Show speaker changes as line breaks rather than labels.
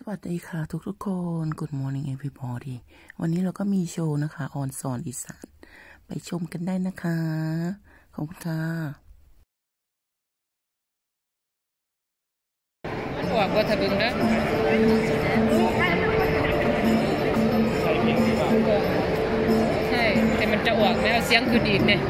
สวัสดีค่ะทุกทุกๆคน Good morning everybody วันนี้เราก็มีโชว์นะคะ ออนสอนอีสาน ไปชมกันได้นะคะ ขอบคุณค่ะ
มันออกบ่ทะบึงนะใช่ แต่มันจะออกแล้วเสียงคือดีดเนี่ย